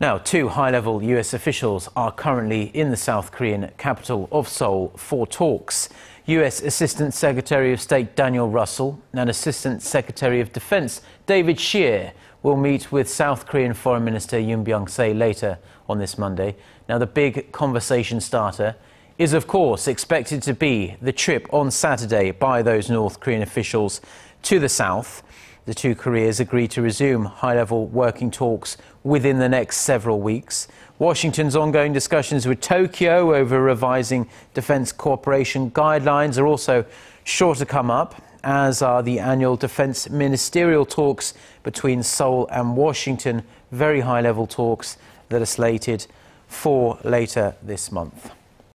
Now, two high-level US officials are currently in the South Korean capital of Seoul for talks. US Assistant Secretary of State Daniel Russel and Assistant Secretary of Defense David Shear will meet with South Korean Foreign Minister Yun Byung-se later on this Monday. Now, the big conversation starter is, of course, expected to be the trip on Saturday by those North Korean officials to the south. The two Koreas agreed to resume high level working talks within the next several weeks. Washington's ongoing discussions with Tokyo over revising defense cooperation guidelines are also sure to come up, as are the annual defense ministerial talks between Seoul and Washington, very high level talks that are slated for later this month.